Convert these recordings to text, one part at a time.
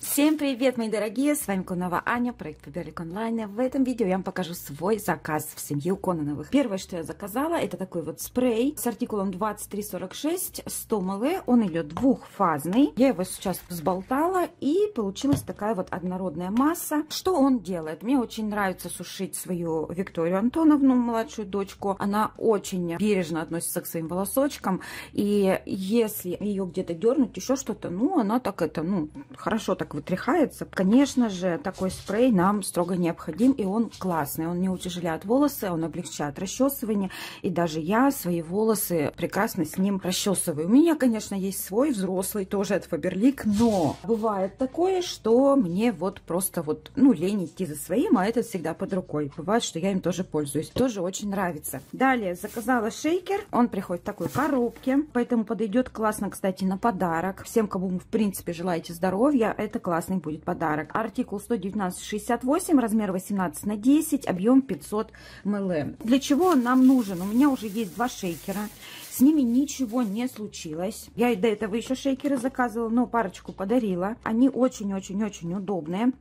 Всем привет, мои дорогие! С вами Конова Аня, проект Поберлик онлайн. В этом видео я вам покажу свой заказ в семью Кононовых. Первое, что я заказала, это такой вот спрей с артикулом 2346 100 мл. Он идет двухфазный. Я его сейчас взболтала и получилась такая вот однородная масса. Что он делает? Мне очень нравится сушить свою Викторию Антоновну, младшую дочку. Она очень бережно относится к своим волосочкам. И если ее где-то дернуть, еще что-то, ну, она так это, ну, хорошо так вытряхается. Конечно же, такой спрей нам строго необходим, и он классный. Он не утяжеляет волосы, он облегчает расчесывание. И даже я свои волосы прекрасно с ним расчесываю. У меня, конечно, есть свой взрослый, тоже от Фаберлик, но бывает такое, что мне вот просто вот, ну, лень идти за своим, а этот всегда под рукой. Бывает, что я им тоже пользуюсь. Тоже очень нравится. Далее заказала шейкер. Он приходит в такой коробке, поэтому подойдет классно, кстати, на подарок. Всем, кому, в принципе, желаете здоровья, это классный будет подарок. Артикул 119,68, размер 18 на 10, объем 500 мл. Для чего он нам нужен? У меня уже есть два шейкера. С ними ничего не случилось. Я и до этого еще шейкеры заказывала, но парочку подарила. Они очень-очень-очень удобные.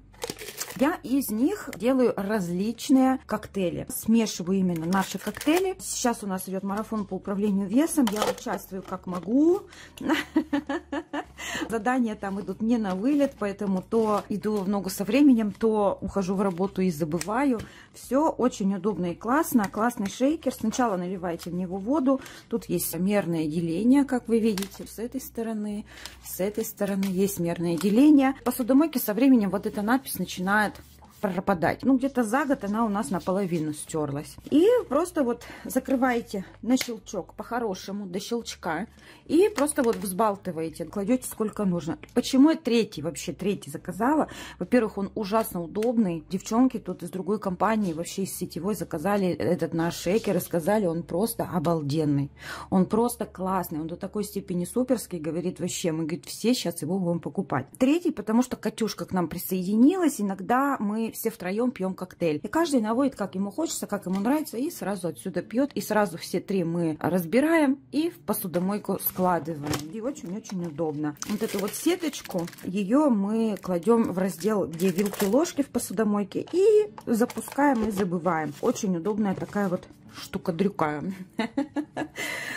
Я из них делаю различные коктейли. Смешиваю именно наши коктейли. Сейчас у нас идет марафон по управлению весом. Я участвую как могу. Задания там идут не на вылет, поэтому то иду в ногу со временем, то ухожу в работу и забываю. Все очень удобно и классно. Классный шейкер. Сначала наливайте в него воду. Тут есть мерное деление, как вы видите, с этой стороны, с этой стороны есть мерное деление. В посудомойке со временем вот эта надпись начинает пропадать. Ну, где-то за год она у нас наполовину стерлась. И просто вот закрываете на щелчок по-хорошему до щелчка. И просто вот взбалтываете, кладете сколько нужно. Почему я третий, вообще третий заказала? Во-первых, он ужасно удобный. Девчонки тут из другой компании, вообще из сетевой заказали этот наш шейкер и сказали, он просто обалденный. Он просто классный, он до такой степени суперский, говорит вообще. Мы, говорит, все сейчас его будем покупать. Третий, потому что Катюшка к нам присоединилась. Иногда мы все втроем пьем коктейль. И каждый наводит, как ему хочется, как ему нравится, и сразу отсюда пьет. И сразу все три мы разбираем и в посудомойку складываем. И очень-очень удобно. Вот эту вот сеточку, ее мы кладем в раздел, где вилки, ложки в посудомойке. И запускаем и забываем. Очень удобная такая вот штука-дрюка.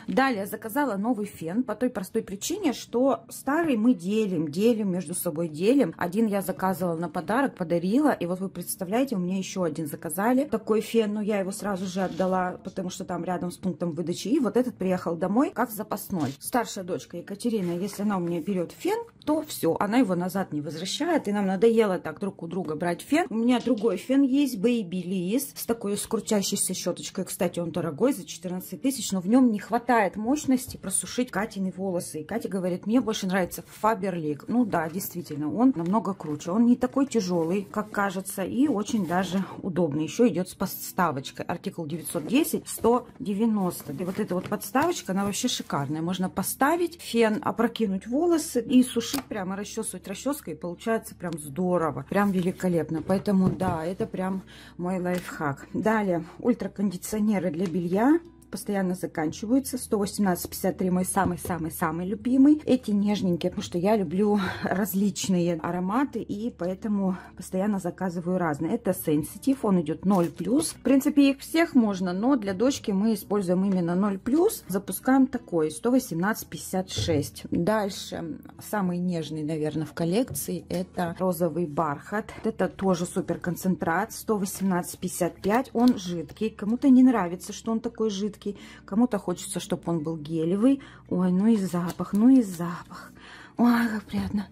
Далее заказала новый фен по той простой причине, что старый мы делим, делим между собой, делим. Один я заказывала на подарок, подарила. И вот вы представляете, у меня еще один заказали такой фен, но я его сразу же отдала, потому что там рядом с пунктом выдачи. И вот этот приехал домой как запасной. Старшая дочка Екатерина, если она у меня берет фен, то все, она его назад не возвращает. И нам надоело так друг у друга брать фен. У меня другой фен есть, Babyliss, с такой скрутящейся щеточкой. Кстати, он дорогой, за 14 тысяч, но в нем не хватает мощности просушить Катины волосы. И Катя говорит, мне больше нравится Faberlic. Ну да, действительно, он намного круче. Он не такой тяжелый, как кажется, и очень даже удобный. Еще идет с подставочкой. Артикул 910, 190. И вот эта вот подставочка, она вообще шикарная. Можно поставить фен, опрокинуть волосы и сушить прямо расчесывать расческой, получается прям здорово, прям великолепно. Поэтому, да, это прям мой лайфхак. Далее, ультракондиционеры для белья постоянно заканчиваются. 118,53 мой самый-самый-самый любимый. Эти нежненькие, потому что я люблю различные ароматы, и поэтому постоянно заказываю разные. Это Sensitive, он идет 0+. В принципе, их всех можно, но для дочки мы используем именно 0+. Запускаем такой, 118,56. Дальше, самый нежный, наверное, в коллекции, это розовый бархат. Это тоже супер концентрат, 118,55. Он жидкий. Кому-то не нравится, что он такой жидкий жидкий. Кому-то хочется, чтобы он был гелевый. Ой, ну и запах, ну и запах. Ой, как приятно.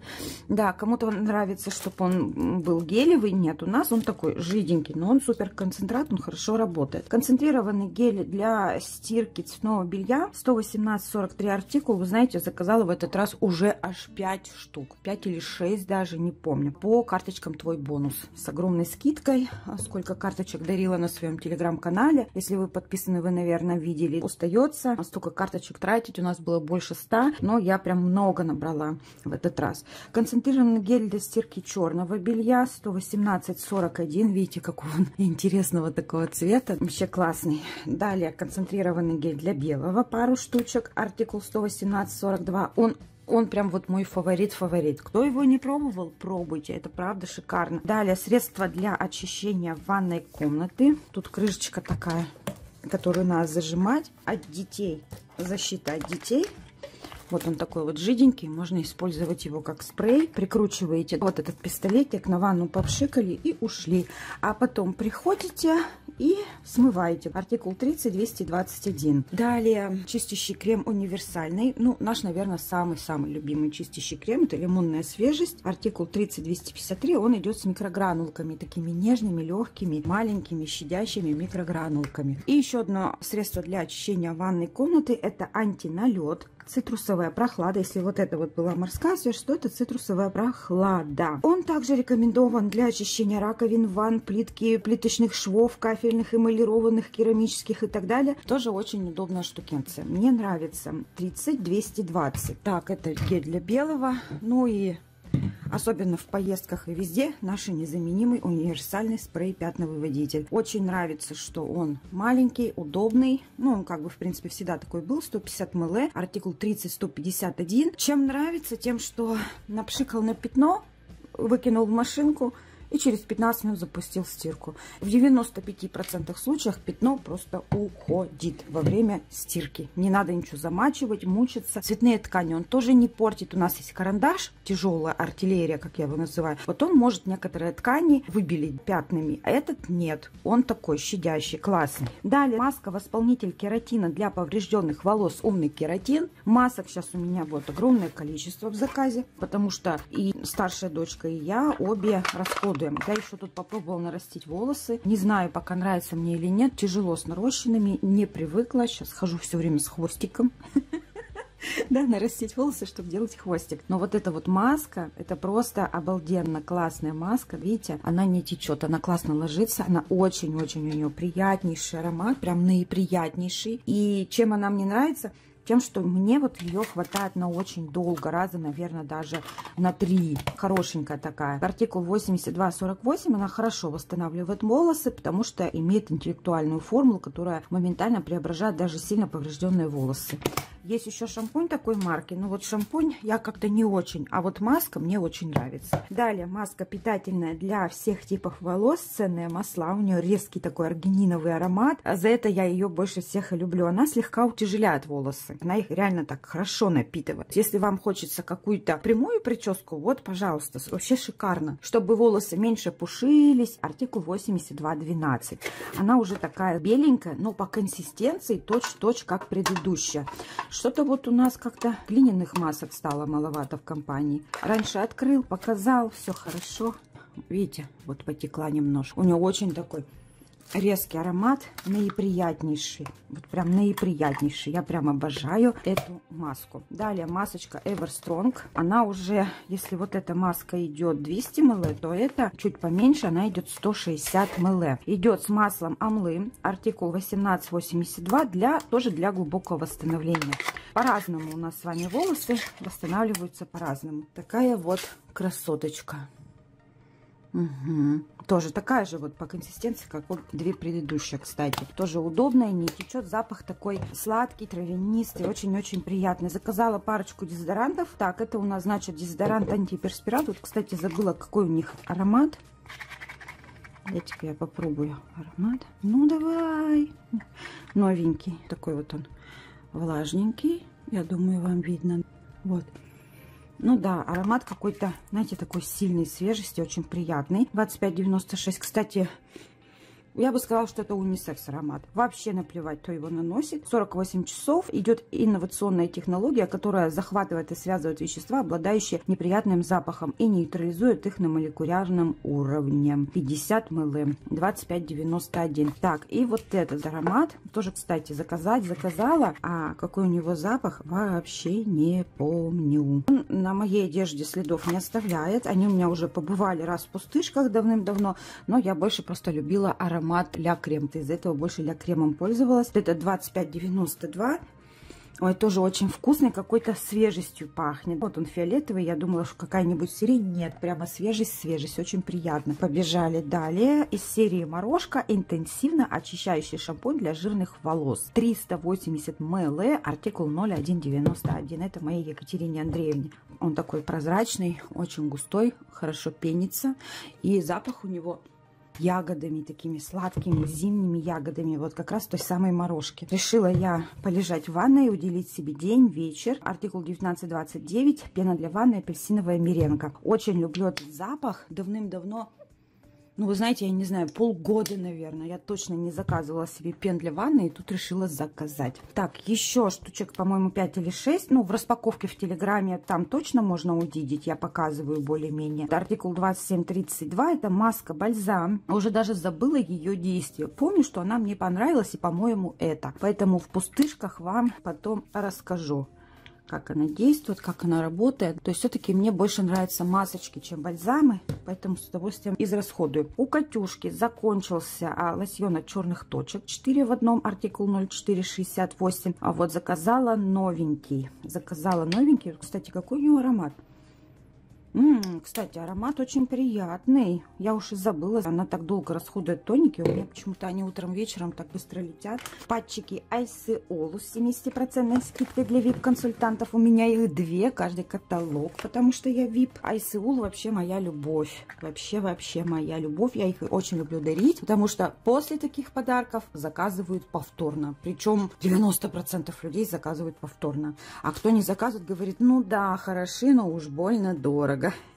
Да, кому-то нравится, чтобы он был гелевый. Нет, у нас он такой жиденький, но он супер концентрат, он хорошо работает. Концентрированный гель для стирки цветного белья 118,43 артикул. Вы знаете, заказала в этот раз уже аж 5 штук. 5 или 6 даже, не помню. По карточкам твой бонус. С огромной скидкой. Сколько карточек дарила на своем телеграм-канале. Если вы подписаны, вы, наверное, видели. Остается. А столько карточек тратить. У нас было больше 100. Но я прям много набрала в этот раз. Концентрированный гель для стирки черного белья 118-41. Видите, какого он интересного такого цвета. Вообще классный. Далее концентрированный гель для белого пару штучек. Артикул 118-42. Он Он прям вот мой фаворит-фаворит. Кто его не пробовал, пробуйте. Это правда шикарно. Далее средство для очищения ванной комнаты. Тут крышечка такая, которую надо зажимать от детей. Защита от детей. Вот он такой вот жиденький, можно использовать его как спрей. Прикручиваете вот этот пистолетик, на ванну попшикали и ушли. А потом приходите и смываете. Артикул 30 221. Далее чистящий крем универсальный. Ну, наш, наверное, самый-самый любимый чистящий крем. Это лимонная свежесть. Артикул 30 253. Он идет с микрогранулками, такими нежными, легкими, маленькими, щадящими микрогранулками. И еще одно средство для очищения ванной комнаты. Это антиналет цитрусовая прохлада. Если вот это вот была морская свежь, то это цитрусовая прохлада. Он также рекомендован для очищения раковин, ванн, плитки, плиточных швов, кафельных, эмалированных, керамических и так далее. Тоже очень удобная штукенция. Мне нравится 30-220. Так, это гель для белого. Ну и Особенно в поездках и везде наш незаменимый универсальный спрей пятновыводитель. Очень нравится, что он маленький, удобный. Ну, он как бы, в принципе, всегда такой был. 150 мл, артикул 30-151. Чем нравится? Тем, что напшикал на пятно, выкинул в машинку – и через 15 минут запустил стирку. В 95% случаях пятно просто уходит во время стирки. Не надо ничего замачивать, мучиться. Цветные ткани он тоже не портит. У нас есть карандаш, тяжелая артиллерия, как я его называю. Вот он может некоторые ткани выбелить пятнами, а этот нет. Он такой щадящий, классный. Далее маска восполнитель кератина для поврежденных волос умный кератин. Масок сейчас у меня будет огромное количество в заказе, потому что и старшая дочка, и я обе расходуем будем. Я еще тут попробовала нарастить волосы. Не знаю, пока нравится мне или нет. Тяжело с нарощенными, не привыкла. Сейчас хожу все время с хвостиком. Да, нарастить волосы, чтобы делать хвостик. Но вот эта вот маска, это просто обалденно классная маска. Видите, она не течет, она классно ложится. Она очень-очень у нее приятнейший аромат, прям наиприятнейший. И чем она мне нравится, тем, что мне вот ее хватает на очень долго, раза, наверное, даже на три. Хорошенькая такая. Артикул 8248, она хорошо восстанавливает волосы, потому что имеет интеллектуальную формулу, которая моментально преображает даже сильно поврежденные волосы. Есть еще шампунь такой марки. Но вот шампунь я как-то не очень. А вот маска мне очень нравится. Далее маска питательная для всех типов волос. Ценные масла. У нее резкий такой аргининовый аромат. А за это я ее больше всех и люблю. Она слегка утяжеляет волосы. Она их реально так хорошо напитывает. Если вам хочется какую-то прямую прическу, вот, пожалуйста, вообще шикарно. Чтобы волосы меньше пушились. Артикул 8212. Она уже такая беленькая, но по консистенции точь-точь как предыдущая. Что-то вот у нас как-то глиняных масок стало маловато в компании. Раньше открыл, показал, все хорошо. Видите, вот потекла немножко. У нее очень такой резкий аромат, наиприятнейший. Вот прям наиприятнейший. Я прям обожаю эту маску. Далее масочка Everstrong. Она уже, если вот эта маска идет 200 мл, то это чуть поменьше, она идет 160 мл. Идет с маслом амлы, артикул 1882, для, тоже для глубокого восстановления. По-разному у нас с вами волосы восстанавливаются по-разному. Такая вот красоточка. Угу. Тоже такая же вот по консистенции, как вот две предыдущие, кстати. Тоже удобная, не течет. Запах такой сладкий, травянистый, очень-очень приятный. Заказала парочку дезодорантов. Так, это у нас, значит, дезодорант антиперспирант. Вот, кстати, забыла, какой у них аромат. Дайте-ка я попробую аромат. Ну, давай. Новенький. Такой вот он влажненький. Я думаю, вам видно. Вот. Ну да, аромат какой-то, знаете, такой сильный свежести, очень приятный. 25,96. Кстати, я бы сказала, что это унисекс аромат. Вообще наплевать, кто его наносит. 48 часов идет инновационная технология, которая захватывает и связывает вещества, обладающие неприятным запахом, и нейтрализует их на молекулярном уровне. 50 мл, 25,91. Так, и вот этот аромат, тоже, кстати, заказать заказала, а какой у него запах, вообще не помню. Он на моей одежде следов не оставляет. Они у меня уже побывали раз в пустышках давным-давно, но я больше просто любила аромат аромат ля крем. Ты из-за этого больше ля кремом пользовалась. Это 25,92. Ой, тоже очень вкусный, какой-то свежестью пахнет. Вот он фиолетовый, я думала, что какая-нибудь сирень. Нет, прямо свежесть, свежесть, очень приятно. Побежали далее. Из серии Морошка интенсивно очищающий шампунь для жирных волос. 380 мл, артикул 0191. Это моей Екатерине Андреевне. Он такой прозрачный, очень густой, хорошо пенится. И запах у него ягодами, такими сладкими зимними ягодами, вот как раз той самой морожки. Решила я полежать в ванной, уделить себе день, вечер. Артикул 1929, пена для ванны, апельсиновая меренга. Очень люблю этот запах. Давным-давно ну, вы знаете, я не знаю, полгода, наверное. Я точно не заказывала себе пен для ванны, и тут решила заказать. Так, еще штучек, по-моему, 5 или 6. Ну, в распаковке в Телеграме там точно можно увидеть. Я показываю более-менее. Артикул 2732, это маска бальзам. Уже даже забыла ее действие. Помню, что она мне понравилась, и, по-моему, это. Поэтому в пустышках вам потом расскажу как она действует, как она работает. То есть все-таки мне больше нравятся масочки, чем бальзамы, поэтому с удовольствием израсходую. У Катюшки закончился а, лосьон от черных точек. 4 в одном, артикул 0468. А вот заказала новенький. Заказала новенький. Кстати, какой у него аромат? М -м, кстати, аромат очень приятный. Я уж и забыла, она так долго расходует тоники. У меня почему-то они утром, вечером так быстро летят. Патчики Айсеолу с 70% скидкой для VIP-консультантов. У меня их две, каждый каталог, потому что я VIP. Айсеул вообще моя любовь. Вообще, вообще моя любовь. Я их очень люблю дарить, потому что после таких подарков заказывают повторно. Причем 90% людей заказывают повторно. А кто не заказывает, говорит, ну да, хороши, но уж больно дорого дорого.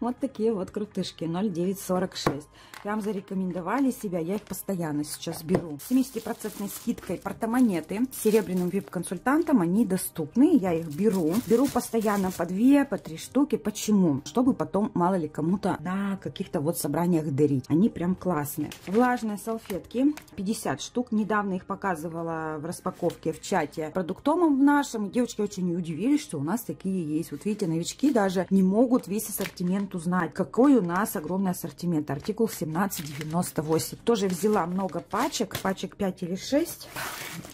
Вот такие вот крутышки 0,946. Прям зарекомендовали себя, я их постоянно сейчас беру. С 70% скидкой портомонеты серебряным вип-консультантом, они доступны, я их беру. Беру постоянно по 2, по 3 штуки. Почему? Чтобы потом, мало ли, кому-то на каких-то вот собраниях дарить. Они прям классные. Влажные салфетки, 50 штук. Недавно их показывала в распаковке в чате продуктомом в нашем. Девочки очень удивились, что у нас такие есть. Вот видите, новички даже не могут весь ассортимент узнать. Какой у нас огромный ассортимент. Артикул 17 17,98. Тоже взяла много пачек, пачек 5 или 6.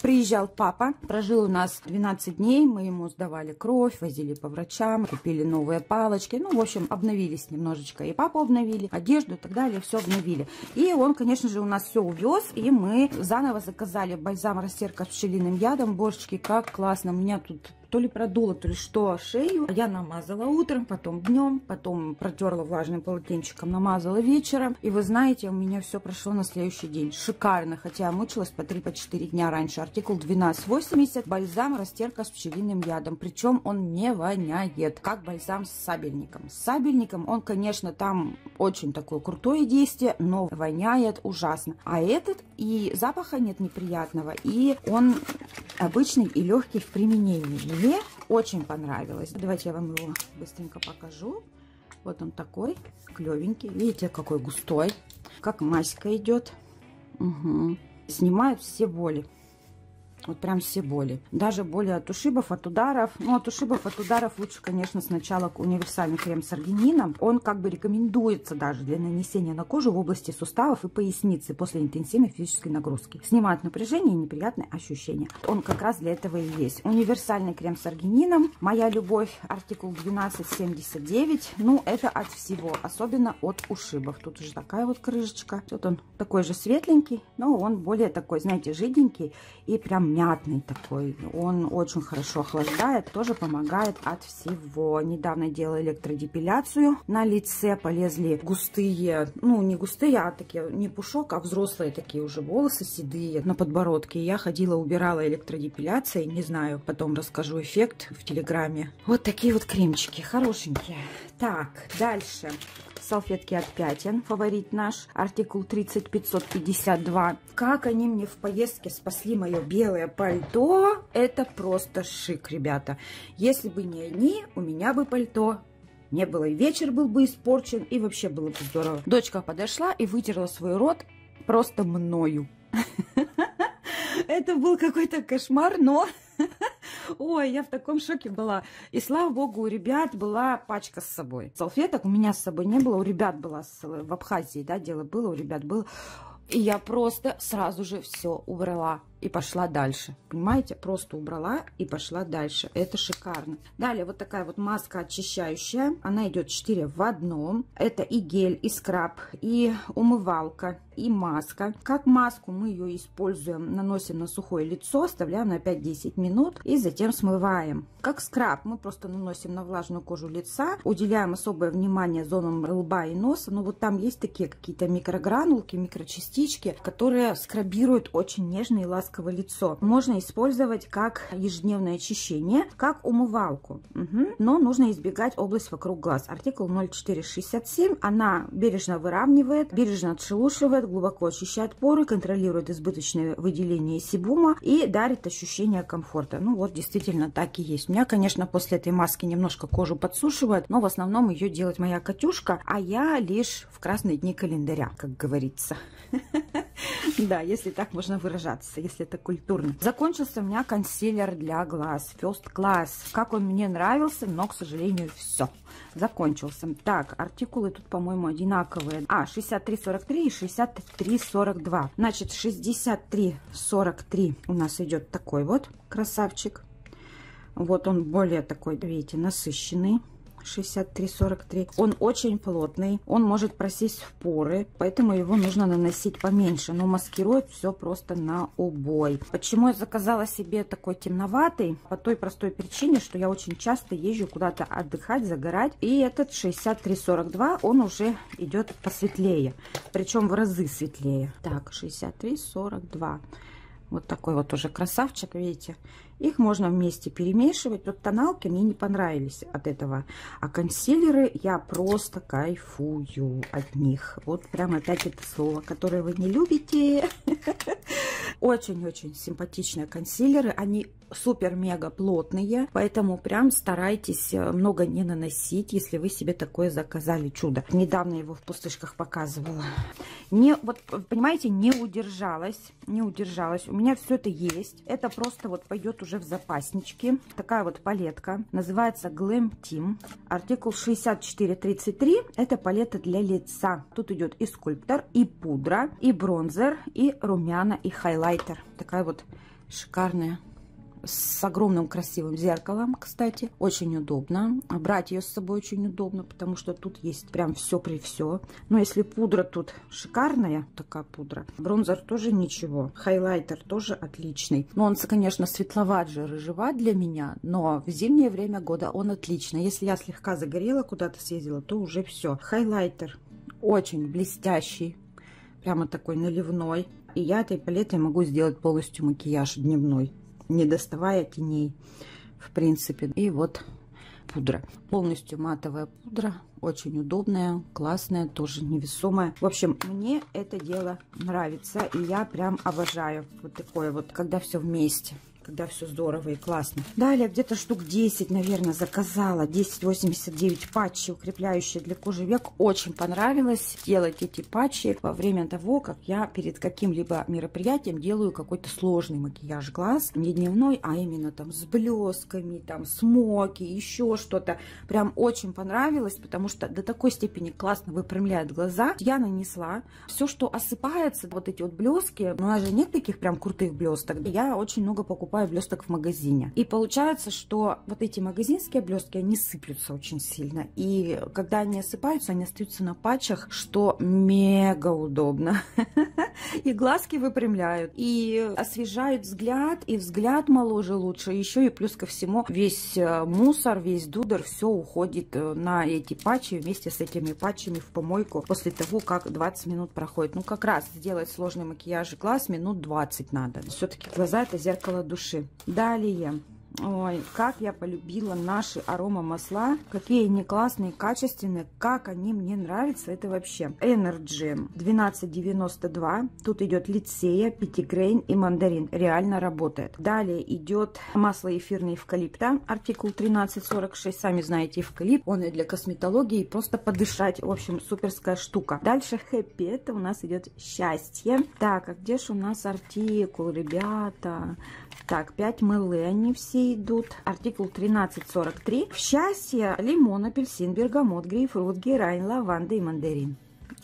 Приезжал папа, прожил у нас 12 дней, мы ему сдавали кровь, возили по врачам, купили новые палочки. Ну, в общем, обновились немножечко. И папу обновили, одежду и так далее, все обновили. И он, конечно же, у нас все увез, и мы заново заказали бальзам растирка с пчелиным ядом. Божечки, как классно. У меня тут то ли продула, то ли что, шею. Я намазала утром, потом днем, потом протерла влажным полотенчиком, намазала вечером. И вы знаете, у меня все прошло на следующий день. Шикарно, хотя я мучилась по 3-4 по дня раньше. Артикул 1280, бальзам растирка с пчелиным ядом. Причем он не воняет, как бальзам с сабельником. С сабельником он, конечно, там очень такое крутое действие, но воняет ужасно. А этот и запаха нет неприятного, и он обычный и легкий в применении. Мне очень понравилось. Давайте я вам его быстренько покажу. Вот он такой, клевенький. Видите, какой густой. Как маська идет. Угу. Снимает все боли. Вот прям все боли. Даже боли от ушибов, от ударов. Ну, от ушибов, от ударов лучше, конечно, сначала универсальный крем с аргинином. Он как бы рекомендуется даже для нанесения на кожу в области суставов и поясницы после интенсивной физической нагрузки. Снимает напряжение и неприятные ощущения. Он как раз для этого и есть. Универсальный крем с аргинином. Моя любовь, артикул 1279. Ну, это от всего, особенно от ушибов. Тут уже такая вот крышечка. Вот он такой же светленький, но он более такой, знаете, жиденький и прям мятный такой. Он очень хорошо охлаждает, тоже помогает от всего. Недавно делала электродепиляцию. На лице полезли густые, ну не густые, а такие, не пушок, а взрослые такие уже волосы седые на подбородке. Я ходила, убирала электродепиляцией. Не знаю, потом расскажу эффект в телеграме. Вот такие вот кремчики, хорошенькие. Так, дальше салфетки от пятен, фаворит наш, артикул 30552. Как они мне в поездке спасли мое белое пальто, это просто шик, ребята. Если бы не они, у меня бы пальто не было. И вечер был бы испорчен, и вообще было бы здорово. Дочка подошла и вытерла свой рот просто мною. Это был какой-то кошмар, но Ой, я в таком шоке была. И слава богу, у ребят была пачка с собой. Салфеток у меня с собой не было, у ребят была в Абхазии, да, дело было, у ребят было. И я просто сразу же все убрала. И пошла дальше. Понимаете? Просто убрала и пошла дальше. Это шикарно. Далее вот такая вот маска очищающая. Она идет 4 в одном. Это и гель, и скраб, и умывалка, и маска. Как маску мы ее используем, наносим на сухое лицо, оставляем на 5-10 минут и затем смываем. Как скраб мы просто наносим на влажную кожу лица, уделяем особое внимание зонам лба и носа. Но вот там есть такие какие-то микрогранулки, микрочастички, которые скрабируют очень нежное и ласковое лицо. Можно использовать как ежедневное очищение, как умывалку. Угу. Но нужно избегать область вокруг глаз. Артикул 0467. Она бережно выравнивает, бережно отшелушивает, глубоко очищает поры, контролирует избыточное выделение себума и дарит ощущение комфорта. Ну вот, действительно так и есть. У меня, конечно, после этой маски немножко кожу подсушивает, но в основном ее делает моя Катюшка, а я лишь в красные дни календаря, как говорится. Да, если так можно выражаться, если это культурно. Закончился у меня консилер для глаз First Class. Как он мне нравился, но, к сожалению, все. Закончился. Так, артикулы тут, по-моему, одинаковые. А, 63,43 и 63,42. Значит, 63,43 у нас идет такой вот красавчик. Вот он более такой, видите, насыщенный. 63-43. Он очень плотный, он может просесть в поры, поэтому его нужно наносить поменьше, но маскирует все просто на убой. Почему я заказала себе такой темноватый? По той простой причине, что я очень часто езжу куда-то отдыхать, загорать, и этот 63-42, он уже идет посветлее, причем в разы светлее. Так, 63-42. Вот такой вот уже красавчик, видите. Их можно вместе перемешивать. Вот тоналки мне не понравились от этого. А консилеры я просто кайфую от них. Вот прям опять это слово, которое вы не любите. Очень-очень симпатичные консилеры. Они супер-мега плотные, поэтому прям старайтесь э, много не наносить, если вы себе такое заказали чудо. Недавно его в пустышках показывала. Не, вот, понимаете, не удержалась, не удержалась. У меня все это есть. Это просто вот пойдет уже в запасничке. Такая вот палетка. Называется Glam Team. Артикул 6433. Это палета для лица. Тут идет и скульптор, и пудра, и бронзер, и румяна, и хайлайтер. Такая вот шикарная с огромным красивым зеркалом, кстати. Очень удобно. Брать ее с собой очень удобно, потому что тут есть прям все при все. Но если пудра тут шикарная, такая пудра, бронзер тоже ничего. Хайлайтер тоже отличный. Но он, конечно, светловат же, рыжеват для меня, но в зимнее время года он отличный. Если я слегка загорела, куда-то съездила, то уже все. Хайлайтер очень блестящий, прямо такой наливной. И я этой палетой могу сделать полностью макияж дневной не доставая теней, в принципе. И вот пудра. Полностью матовая пудра, очень удобная, классная, тоже невесомая. В общем, мне это дело нравится, и я прям обожаю вот такое вот, когда все вместе когда все здорово и классно. Далее где-то штук 10, наверное, заказала. 1089 патчи, укрепляющие для кожи век. Очень понравилось делать эти патчи во время того, как я перед каким-либо мероприятием делаю какой-то сложный макияж глаз. Не дневной, а именно там с блесками, там смоки, еще что-то. Прям очень понравилось, потому что до такой степени классно выпрямляет глаза. Я нанесла. Все, что осыпается, вот эти вот блески, у нас же нет таких прям крутых блесток. Я очень много покупаю покупаю блесток в магазине. И получается, что вот эти магазинские блестки, они сыплются очень сильно. И когда они осыпаются, они остаются на патчах, что мега удобно. И глазки выпрямляют, и освежают взгляд, и взгляд моложе лучше. Еще и плюс ко всему весь э, мусор, весь дудер, все уходит э, на эти патчи вместе с этими патчами в помойку после того, как 20 минут проходит. Ну, как раз сделать сложный макияж глаз минут 20 надо. Все-таки глаза это зеркало души души. Далее. Ой, как я полюбила наши арома масла. Какие они классные, качественные. Как они мне нравятся. Это вообще Energy 1292. Тут идет лицея, пятигрейн и мандарин. Реально работает. Далее идет масло эфирное эвкалипта. Артикул 1346. Сами знаете, эвкалипт. Он и для косметологии. Просто подышать. В общем, суперская штука. Дальше хэппи. Это у нас идет счастье. Так, а где же у нас артикул, ребята? Так, 5 мылы они все идут. Артикул 1343. В счастье лимон, апельсин, бергамот, грейпфрут, герань, лаванда и мандарин.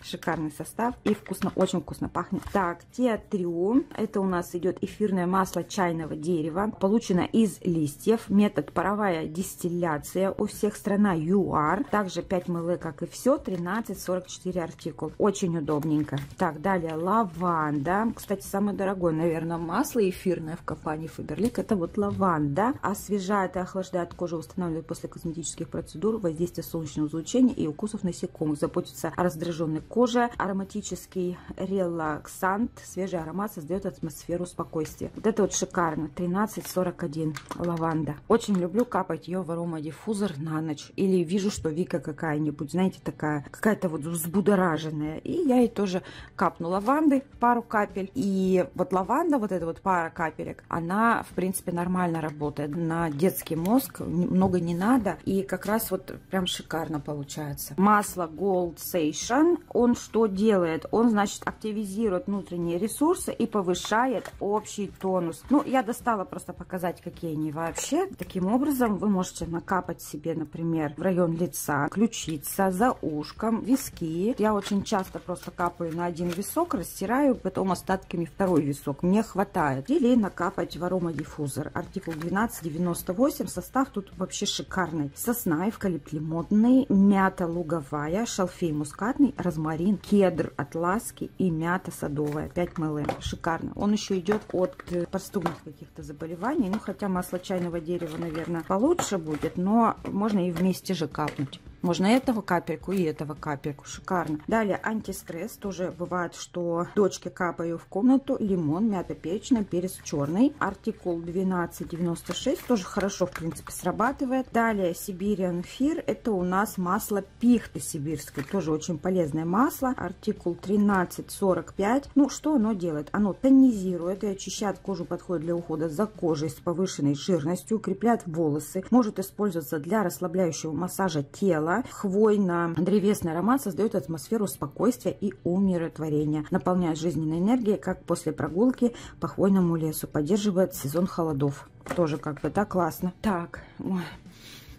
Шикарный состав и вкусно, очень вкусно пахнет. Так, театрю. Это у нас идет эфирное масло чайного дерева. Получено из листьев. Метод паровая дистилляция. У всех страна ЮАР. Также 5 мл, как и все. 13,44 артикул. Очень удобненько. Так, далее лаванда. Кстати, самое дорогое, наверное, масло эфирное в компании Фаберлик. Это вот лаванда. Освежает и охлаждает кожу, восстанавливает после косметических процедур, воздействия солнечного излучения и укусов насекомых. Заботится о раздраженной коже. Ароматический релаксант. Свежий аромат создает атмосферу спокойствия. Вот это вот шикарно. 13,41 лаванда. Очень люблю капать ее в аромадиффузор на ночь. Или вижу, что Вика какая-нибудь, знаете, такая, какая-то вот взбудораженная. И я ей тоже капну лаванды, пару капель. И вот лаванда, вот эта вот пара капелек, она, в принципе, нормально работает. На детский мозг много не надо. И как раз вот прям шикарно получается. Масло Gold Station, он что делает? Он, значит, активизирует внутренние ресурсы и повышает общий тонус. Ну, я достала просто показать, какие они вообще. Таким образом, вы можете накапать себе, например, в район лица, ключица, за ушком, виски. Я очень часто просто капаю на один висок, растираю, потом остатками второй висок. Мне хватает. Или накапать в аромадиффузор. Артикул 1298. Состав тут вообще шикарный. Сосна, эвкалипт лимонный, мята луговая, шалфей мускатный, розмарин, кедр атласки и мята садовая. 5 мл. Шикарно. Он еще идет от простудных каких-то заболеваний. Ну, хотя масло чайного дерева, наверное, получше будет, но можно и вместе же капнуть. Можно этого капельку и этого капельку. Шикарно. Далее антистресс. Тоже бывает, что дочке капаю в комнату. Лимон, мята печная, перец черный. Артикул 1296. Тоже хорошо, в принципе, срабатывает. Далее Сибириан Фир. Это у нас масло пихты сибирской. Тоже очень полезное масло. Артикул 1345. Ну, что оно делает? Оно тонизирует и очищает кожу. Подходит для ухода за кожей с повышенной жирностью. Укрепляет волосы. Может использоваться для расслабляющего массажа тела Хвойно-древесный аромат создает атмосферу спокойствия и умиротворения. Наполняет жизненной энергией, как после прогулки по хвойному лесу. Поддерживает сезон холодов. Тоже как бы, да, классно. Так,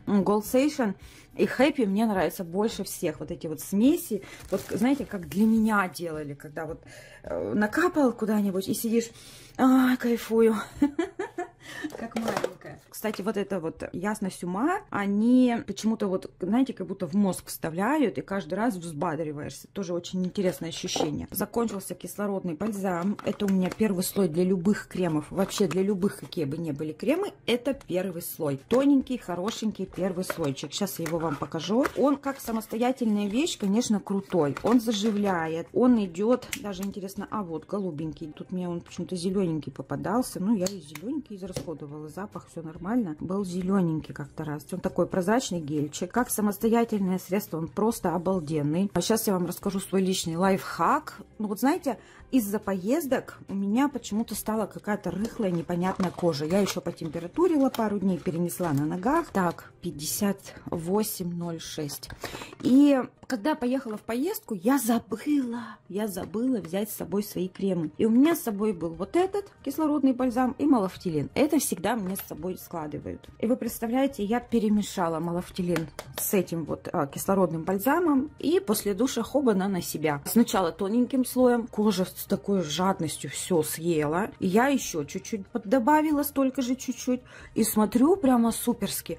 Gold Station и Happy мне нравится больше всех. Вот эти вот смеси. Вот знаете, как для меня делали, когда вот э, накапал куда-нибудь и сидишь, а, кайфую. как маленькая. Кстати, вот это вот ясность ума, они почему-то вот, знаете, как будто в мозг вставляют, и каждый раз взбадриваешься. Тоже очень интересное ощущение. Закончился кислородный бальзам. Это у меня первый слой для любых кремов. Вообще для любых, какие бы ни были кремы, это первый слой. Тоненький, хорошенький первый слойчик. Сейчас я его вам покажу. Он как самостоятельная вещь, конечно, крутой. Он заживляет. Он идет, даже интересно, а вот голубенький. Тут мне он почему-то зелененький попадался. Ну, я и зелененький израсходовала. Запах, все нормально. Был зелененький как-то раз. Он такой прозрачный гельчик. Как самостоятельное средство, он просто обалденный. А сейчас я вам расскажу свой личный лайфхак. Ну, вот знаете, из-за поездок у меня почему-то стала какая-то рыхлая, непонятная кожа. Я еще потемпературила пару дней, перенесла на ногах. Так, 58,06. И когда поехала в поездку, я забыла, я забыла взять с собой свои кремы. И у меня с собой был вот этот кислородный бальзам и малофтилин. Это всегда мне с собой складывают. И вы представляете, я перемешала малофтилин с этим вот а, кислородным бальзамом. И после душа хобана на себя. Сначала тоненьким слоем, кожа с такой жадностью все съела. И я еще чуть-чуть добавила, столько же чуть-чуть. И смотрю прямо суперски.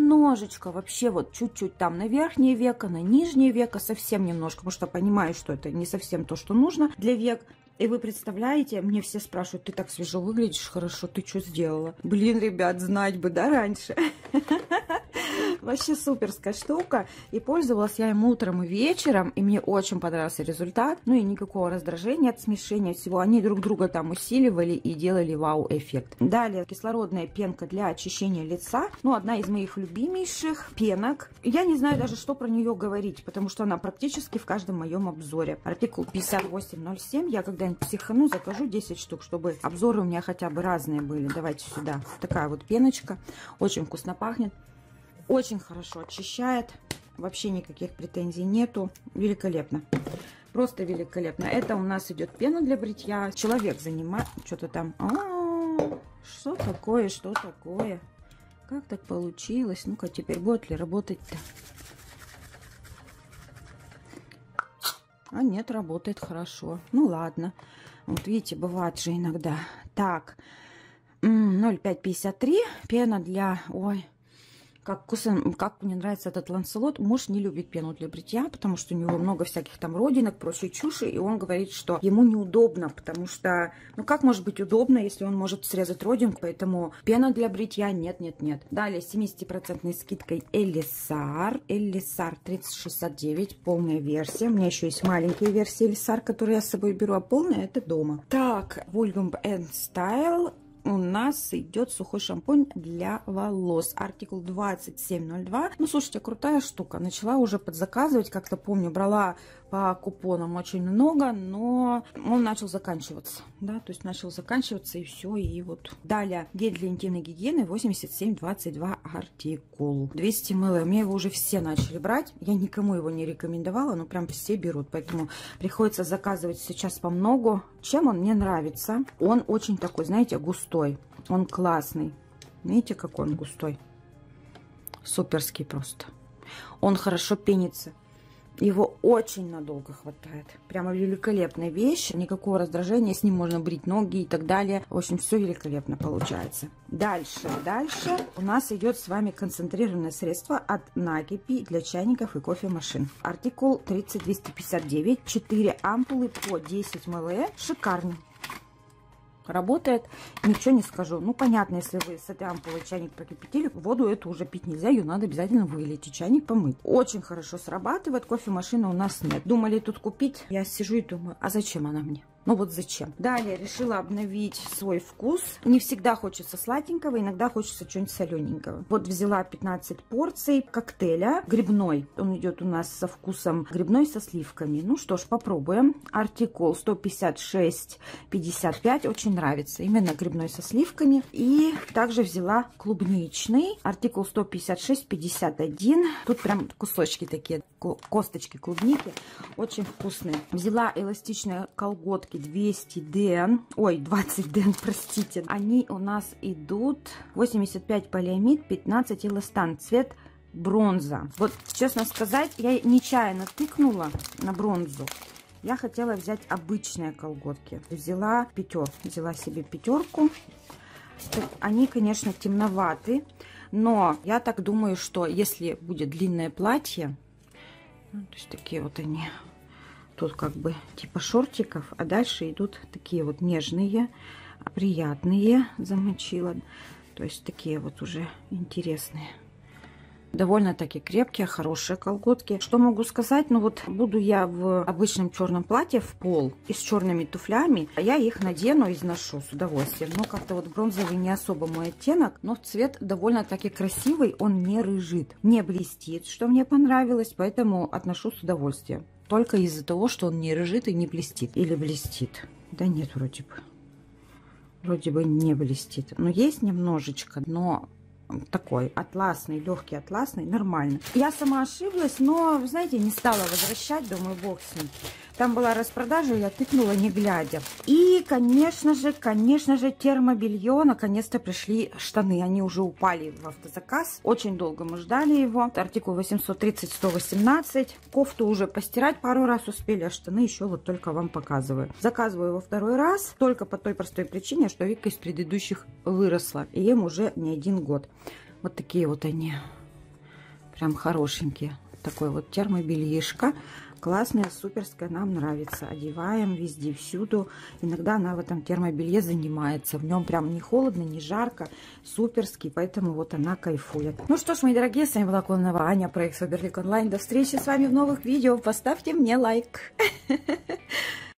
Немножечко вообще вот чуть-чуть там на верхнее веко, на нижнее веко, совсем немножко. Потому что понимаю, что это не совсем то, что нужно для век. И вы представляете, мне все спрашивают, ты так свежо выглядишь, хорошо, ты что сделала? Блин, ребят, знать бы, да, раньше? Вообще суперская штука. И пользовалась я им утром и вечером, и мне очень понравился результат. Ну и никакого раздражения от смешения всего. Они друг друга там усиливали и делали вау-эффект. Далее кислородная пенка для очищения лица. Ну, одна из моих любимейших пенок. Я не знаю даже, что про нее говорить, потому что она практически в каждом моем обзоре. Артикул 5807. Я когда когда-нибудь психану, закажу 10 штук, чтобы обзоры у меня хотя бы разные были. Давайте сюда. Такая вот пеночка. Очень вкусно пахнет. Очень хорошо очищает. Вообще никаких претензий нету. Великолепно. Просто великолепно. Это у нас идет пена для бритья. Человек занимает что-то там. А -а -а, что такое, что такое? Как так получилось? Ну-ка, теперь будет ли работать-то? А нет, работает хорошо. Ну ладно. Вот видите, бывает же иногда. Так, 0,553. Пена для... Ой, как, вкусно, как мне нравится этот ланселот. Муж не любит пену для бритья, потому что у него много всяких там родинок, прочей чуши. И он говорит, что ему неудобно, потому что, ну как может быть удобно, если он может срезать родинку. Поэтому пена для бритья нет, нет, нет. Далее с 70% скидкой Элисар. Элисар 3069, полная версия. У меня еще есть маленькие версии Элисар, которые я с собой беру, а полная это дома. Так, Volume and Style у нас идет сухой шампунь для волос. Артикул 2702. Ну, слушайте, крутая штука. Начала уже подзаказывать. Как-то помню, брала по купонам очень много, но он начал заканчиваться. Да, то есть начал заканчиваться и все. И вот далее гель для интимной гигиены 8722 артикул. 200 мл. Мне его уже все начали брать. Я никому его не рекомендовала, но прям все берут. Поэтому приходится заказывать сейчас по многу. Чем он мне нравится? Он очень такой, знаете, густой. Он классный. Видите, какой он густой? Суперский просто. Он хорошо пенится. Его очень надолго хватает. Прямо великолепная вещь. Никакого раздражения. С ним можно брить ноги и так далее. В общем, все великолепно получается. Дальше, дальше у нас идет с вами концентрированное средство от Накипи для чайников и кофемашин. Артикул 30259. 4 ампулы по 10 мл. Шикарный работает. Ничего не скажу. Ну, понятно, если вы с этой ампулой чайник прокипятили, воду эту уже пить нельзя, ее надо обязательно вылить и чайник помыть. Очень хорошо срабатывает. Кофемашины у нас нет. Думали тут купить. Я сижу и думаю, а зачем она мне? Ну вот зачем. Далее решила обновить свой вкус. Не всегда хочется сладенького, иногда хочется чего-нибудь солененького. Вот взяла 15 порций коктейля грибной. Он идет у нас со вкусом грибной со сливками. Ну что ж, попробуем. Артикул 156-55. Очень нравится. Именно грибной со сливками. И также взяла клубничный. Артикул 156-51. Тут прям кусочки такие, косточки клубники. Очень вкусные. Взяла эластичные колготки упаковке 200 ден, ой, 20 ден, простите. Они у нас идут 85 полиамид, 15 эластан, цвет бронза. Вот, честно сказать, я нечаянно тыкнула на бронзу. Я хотела взять обычные колготки. Взяла пятерку, взяла себе пятерку. Они, конечно, темноваты, но я так думаю, что если будет длинное платье, ну, то есть такие вот они Тут как бы типа шортиков, а дальше идут такие вот нежные, приятные замочила. То есть такие вот уже интересные. Довольно-таки крепкие, хорошие колготки. Что могу сказать? Ну вот буду я в обычном черном платье в пол и с черными туфлями. А я их надену и изношу с удовольствием. Но как-то вот бронзовый не особо мой оттенок. Но цвет довольно-таки красивый. Он не рыжит, не блестит, что мне понравилось. Поэтому отношу с удовольствием только из-за того, что он не рыжит и не блестит. Или блестит. Да нет, вроде бы. Вроде бы не блестит. Но есть немножечко, но такой атласный, легкий атласный, нормально. Я сама ошиблась, но, знаете, не стала возвращать, думаю, бог с ним. Там была распродажа, я тыкнула не глядя. И, конечно же, конечно же, термобелье. Наконец-то пришли штаны. Они уже упали в автозаказ. Очень долго мы ждали его. Артикул 830-118. Кофту уже постирать пару раз успели, а штаны еще вот только вам показываю. Заказываю его второй раз. Только по той простой причине, что Вика из предыдущих выросла. И им уже не один год. Вот такие вот они. Прям хорошенькие. Такой вот термобельишко. Классная, суперская, нам нравится. Одеваем везде, всюду. Иногда она в этом термобелье занимается. В нем прям не холодно, не жарко. Суперский, поэтому вот она кайфует. Ну что ж, мои дорогие, с вами была Конова Аня, проект Фаберлик Онлайн. До встречи с вами в новых видео. Поставьте мне лайк.